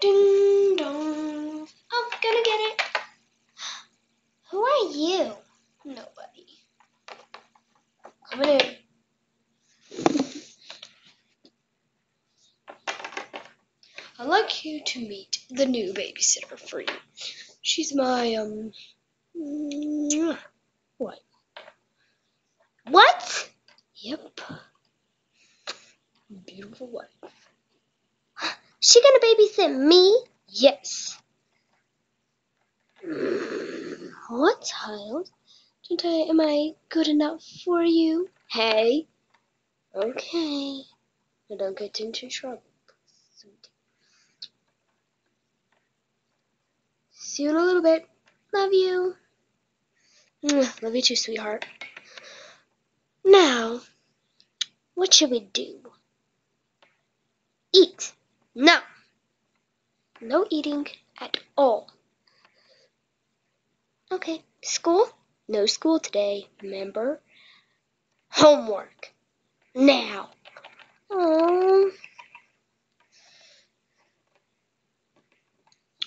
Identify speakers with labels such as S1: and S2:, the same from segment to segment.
S1: Ding dong. I'm gonna get it. Who are you? Nobody. Coming in. I'd like you to meet the new babysitter for you. She's my, um, what?
S2: What?
S1: Yep. Beautiful wife.
S2: She gonna babysit me?
S1: Yes.
S2: What, child?
S1: Don't I, am I good enough for you? Hey?
S2: Okay.
S1: Now don't get into trouble, sweetie. See you in a little bit. Love you. Mm, love you too, sweetheart. Now, what should we do?
S2: Eat.
S1: No. No eating at all.
S2: Okay. School?
S1: No school today, remember? Homework. Now.
S2: Oh.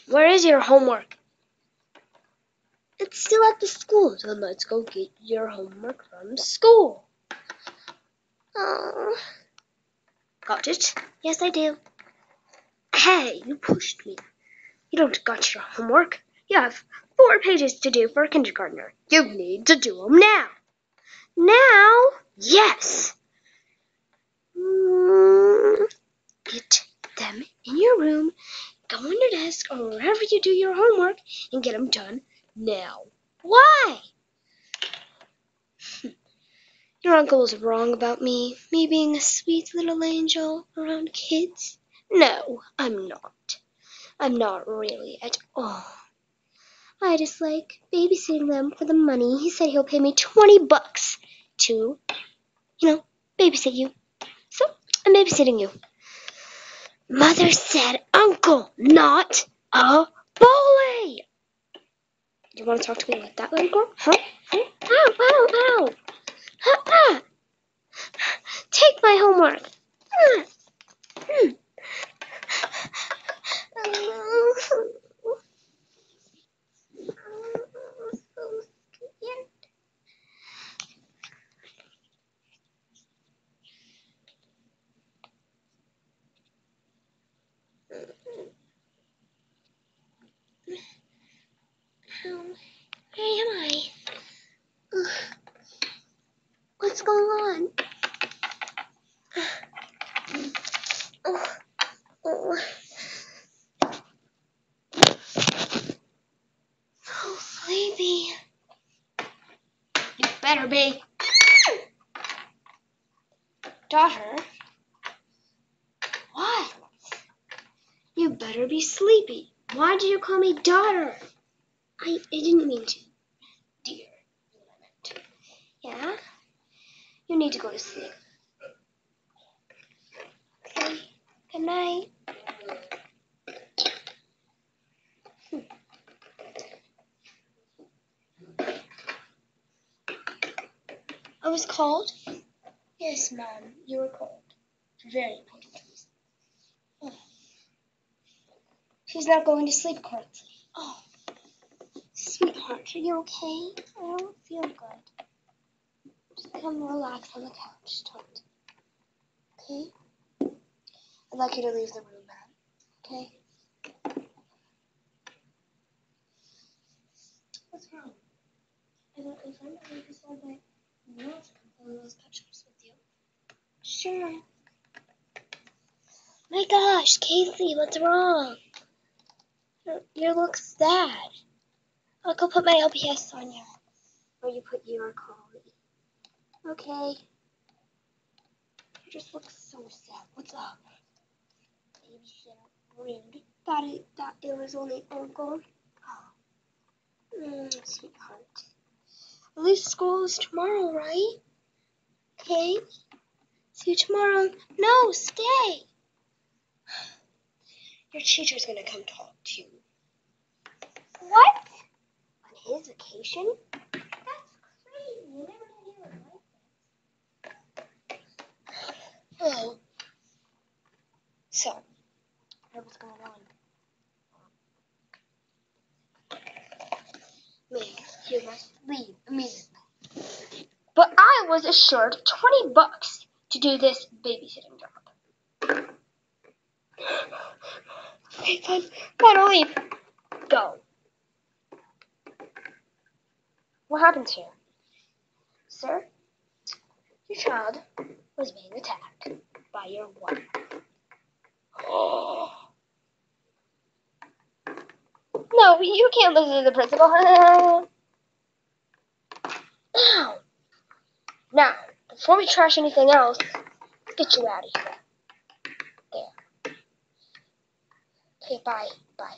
S1: Where is your homework?
S2: It's still at the school.
S1: Then let's go get your homework from school.
S2: Oh.
S1: Got it?
S2: Yes, I do.
S1: Hey, you pushed me. You don't got your homework. You have four pages to do for a kindergartner. You need to do them now.
S2: Now?
S1: Yes.
S2: Mm,
S1: Get them in your room, go on your desk or wherever you do your homework, and get them done now.
S2: why?
S1: Your uncle was wrong about me, me being a sweet little angel around kids. No, I'm not. I'm not really at all. I just like babysitting them for the money. He said he'll pay me 20 bucks to, you know, babysit you. So, I'm babysitting you. Mother said uncle, not a bully. You want to talk to me like that, little girl? Huh? Ow, ow, ow. Ah, ah. Take my homework. Ah. Hmm. Where am I? Ugh. What's going on? Oh, oh. So sleepy. You better be. Daughter? What? You better be sleepy. Why did you call me daughter? I, I didn't mean to. Dear. Yeah? You need to go to sleep. Okay. Good night. I was called? Yes, ma'am, you were called. Very reason. Oh. She's not going to sleep correctly. Oh. Sweetheart, are you okay? I don't feel good. Just come relax on the couch. Don't. Okay? I'd like you to leave the room, man. Okay? What's wrong? I don't think I'm going to my not to complete those. Sure. My gosh, Casey, what's wrong? You, you look sad. I'll go put my LPS on you. Or you put your collie. Okay. You just look so sad. What's up? Babysitter. Rude. Thought it, thought it was only Uncle. Oh. Mm, sweetheart. At least school is tomorrow, right? Okay. See you tomorrow. No, stay. Your teacher's gonna come talk to you.
S2: What?
S1: On his vacation?
S2: That's crazy. You never knew like
S1: this. Hello. So, what's going on? Man must leave immediately. But I was assured 20 bucks to do this babysitting job. I'll leave. Go. What happens here? Sir, your child was being attacked by your wife. No, you can't listen to the principal. Ow. Now, before we trash anything else, get you out of here. There. Okay, bye. Bye.